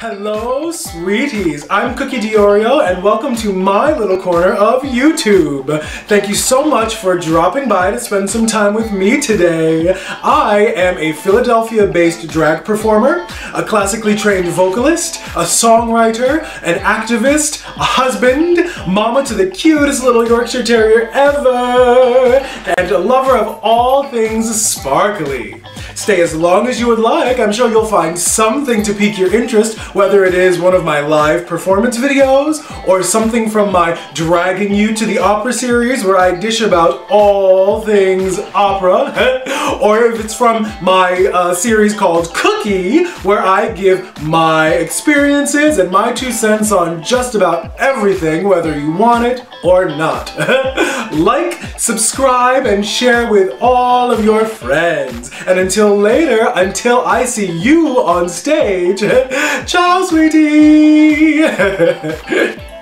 Hello, sweeties. I'm Cookie Diorio, and welcome to my little corner of YouTube. Thank you so much for dropping by to spend some time with me today. I am a Philadelphia-based drag performer, a classically trained vocalist, a songwriter, an activist, a husband, mama to the cutest little Yorkshire Terrier ever, and a lover of all things sparkly. Stay as long as you would like. I'm sure you'll find something to pique your interest, whether it is one of my live performance videos or something from my Dragging You to the Opera series where I dish about all things opera, or if it's from my uh, series called Where I give my experiences and my two cents on just about everything, whether you want it or not. like, subscribe, and share with all of your friends. And until later, until I see you on stage, ciao, sweetie!